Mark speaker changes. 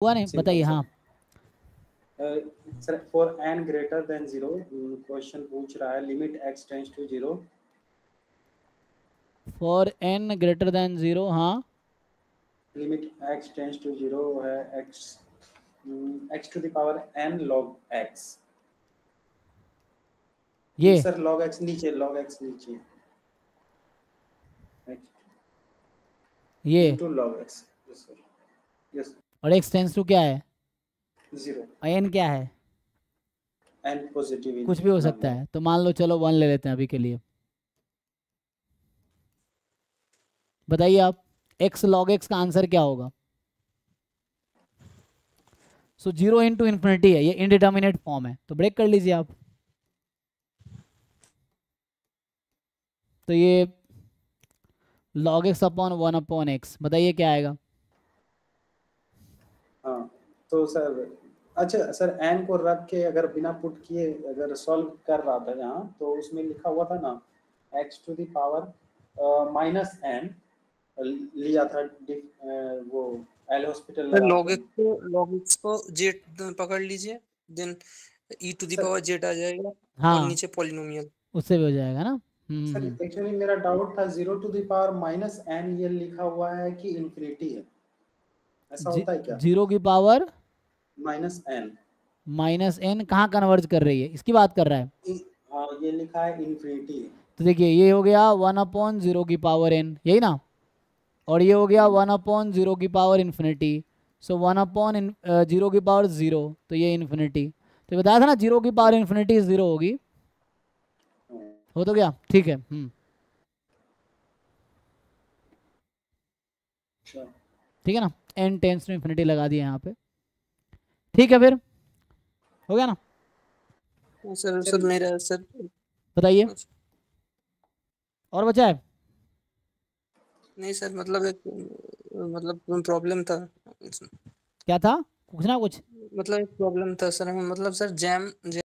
Speaker 1: हुआ नहीं? बताइए हाँ।
Speaker 2: Sir for n greater than zero question पूछ रहा है limit x tends to zero
Speaker 1: for n greater than zero हाँ।
Speaker 2: Limit x tends to zero है x x to the power n log x
Speaker 1: ये।
Speaker 2: सर log x नीचे log x नीचे।
Speaker 1: ये।
Speaker 2: To log x. Yes sir. Yes
Speaker 1: और x tends to क्या है?
Speaker 2: zero
Speaker 1: N क्या है?
Speaker 2: and positive
Speaker 1: कुछ भी हो सकता है। तो मान लो चलो वन ले लेते हैं अभी के लिए। बताइए आप एक्स लॉग एक्स का आंसर क्या होगा? सो ज़ीरो इंटू इन्फिनिटी है ये इनडिटर्मिनेट फॉर्म है। तो ब्रेक कर लीजिए आप। तो ये log x upon one upon x बताइए क्या आएगा?
Speaker 2: हाँ तो सर अच्छा सर एन को रख के अगर बिना पुट किए अगर सॉल्व कर रहा था यहाँ तो उसमें लिखा हुआ था ना x to the power minus n लिया था डिफ- वो एल हॉस्पिटल
Speaker 3: को। log को जेट पकड़ लीजिए then e to power z आ जाएगा
Speaker 1: हाँ।
Speaker 3: और नीचे पॉलिनोमियल
Speaker 1: उससे भी हो जाएगा ना? Hmm,
Speaker 2: sir
Speaker 1: hmm.
Speaker 2: एक्चुअली मेरा डाउट था zero to the power minus n ये लिखा हुआ है कि इन्फिनिटी है। ऐसा होता है क्या?
Speaker 1: ज़ीरो की power
Speaker 2: minus n.
Speaker 1: Minus n कहाँ कन्वर्ज कर रही है? इसकी बात कर रहा है।
Speaker 2: हाँ ये लिखा है इन्फिनिटी
Speaker 1: तो देखिए ये हो गया वन अपॉन ज़ीरो की पावर एन यही ना? और ये हो गया वन अपॉन ज़ीरो की power infinity so one upon zero की पावर ज़ीरो तो ये इन्फिनिटी तो बताया था ना ज़ीरो की पावर इन्फिनिटी ज़ीरो होगी। हो तो गया? ठीक है हम्म।
Speaker 2: अच्छा।
Speaker 1: ठीक है ना? एन टेंस टू इन्फिनिटी लगा दिया यहाँ पे। ठीक है फिर? हो गया ना?
Speaker 3: सर सर मेरा सर।
Speaker 1: बताइए। और बचा है?
Speaker 3: नहीं सर मतलब एक मतलब प्रॉब्लम था।
Speaker 1: क्या था? कुछ ना कुछ।
Speaker 3: मतलब एक प्रॉब्लम था सर। मतलब सर जैम